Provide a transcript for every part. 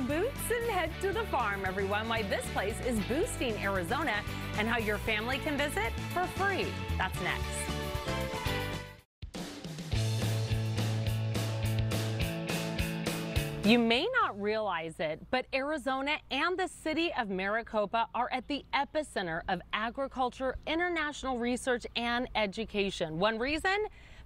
boots and head to the farm, everyone. Why this place is boosting Arizona and how your family can visit for free. That's next. You may not realize it, but Arizona and the city of Maricopa are at the epicenter of agriculture, international research, and education. One reason?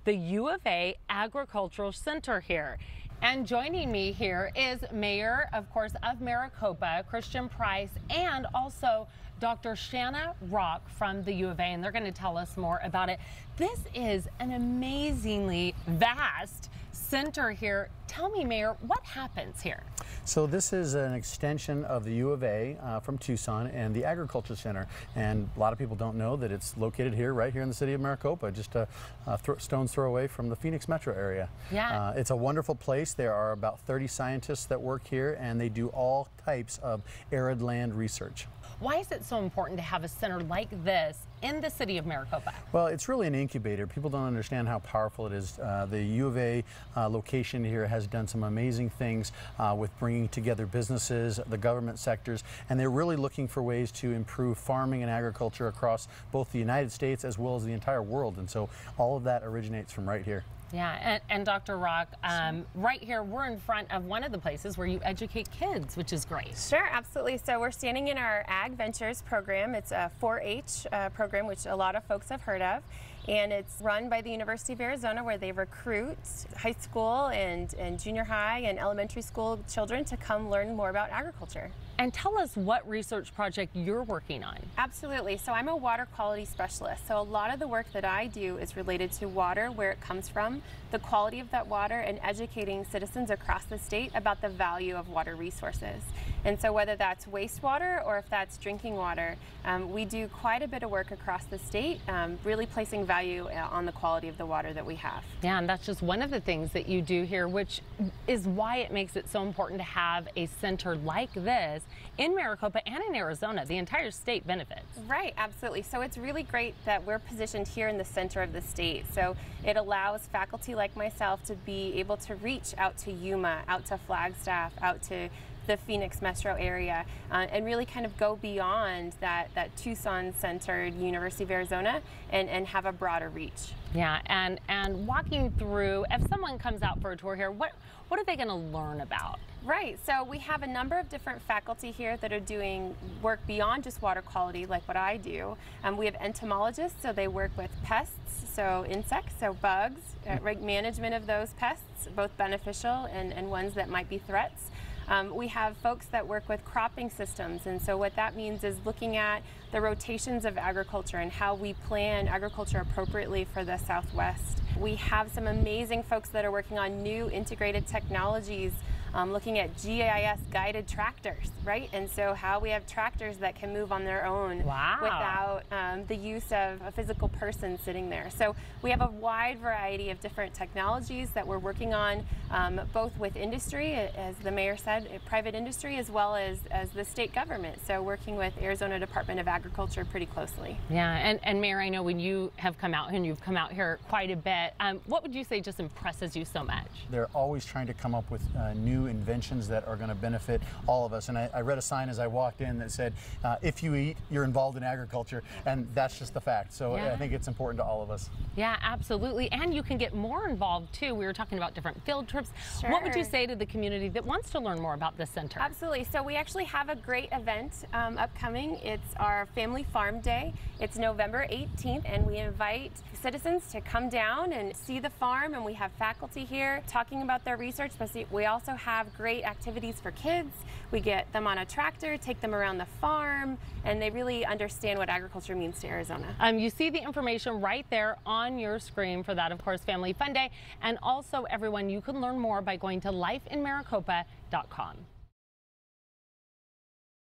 The U of A Agricultural Center here. And joining me here is Mayor, of course, of Maricopa, Christian Price, and also Dr. Channah Rock from the U of A, and they're going to tell us more about it. This is an amazingly vast center here. Tell me, Mayor, what happens here? So this is an extension of the U of A uh, from Tucson and the Agriculture Center. And a lot of people don't know that it's located here, right here in the city of Maricopa, just a, a th stone's throw away from the Phoenix metro area. Yeah. Uh, it's a wonderful place. There are about 30 scientists that work here and they do all types of arid land research. Why is it so important to have a center like this in the city of Maricopa? Well, it's really an incubator. People don't understand how powerful it is. Uh, the U of A uh, location here has done some amazing things uh, with bringing together businesses, the government sectors, and they're really looking for ways to improve farming and agriculture across both the United States as well as the entire world. And so all of that originates from right here. Yeah, and, and Dr. Rock, um, right here, we're in front of one of the places where you educate kids, which is great. Sure, absolutely. So we're standing in our Ag Ventures program. It's a 4-H uh, program, which a lot of folks have heard of. And it's run by the University of Arizona where they recruit high school and, and junior high and elementary school children to come learn more about agriculture. And tell us what research project you're working on. Absolutely. So I'm a water quality specialist. So a lot of the work that I do is related to water, where it comes from, the quality of that water, and educating citizens across the state about the value of water resources. And so whether that's wastewater or if that's drinking water, um, we do quite a bit of work across the state, um, really placing value uh, on the quality of the water that we have. Yeah, and that's just one of the things that you do here, which is why it makes it so important to have a center like this in Maricopa and in Arizona. The entire state benefits. Right, absolutely. So it's really great that we're positioned here in the center of the state. So it allows faculty like myself to be able to reach out to Yuma, out to Flagstaff, out to the Phoenix metro area uh, and really kind of go beyond that, that Tucson-centered University of Arizona and, and have a broader reach. Yeah, and, and walking through, if someone comes out for a tour here, what, what are they going to learn about? Right, so we have a number of different faculty here that are doing work beyond just water quality, like what I do. Um, we have entomologists, so they work with pests, so insects, so bugs, uh, management of those pests, both beneficial and, and ones that might be threats. Um, we have folks that work with cropping systems, and so what that means is looking at the rotations of agriculture and how we plan agriculture appropriately for the Southwest. We have some amazing folks that are working on new integrated technologies um, looking at GIS guided tractors, right? And so how we have tractors that can move on their own wow. without um, the use of a physical person sitting there. So we have a wide variety of different technologies that we're working on, um, both with industry, as the mayor said, private industry, as well as, as the state government. So working with Arizona Department of Agriculture pretty closely. Yeah, and, and Mayor, I know when you have come out and you've come out here quite a bit, um, what would you say just impresses you so much? They're always trying to come up with uh, new inventions that are going to benefit all of us. And I, I, read a sign as I walked in that said, uh, if you eat, you're involved in agriculture. And that's just the fact. So yeah. I think it's important to all of us. Yeah, absolutely. And you can get more involved too. We were talking about different field trips. Sure. What would you say to the community that wants to learn more about this center? Absolutely. So we actually have a great event um, upcoming. It's our Family Farm Day. It's November 18th, and we invite citizens to come down and see the farm. And we have faculty here talking about their research, but we also have great activities for kids. We get them on a tractor, take them around the farm, and they really understand what agriculture means to Arizona. Um, you see the information right there on your screen for that, of course, Family Fun Day. And also, everyone, you can learn more by going to lifeinmaricopa.com.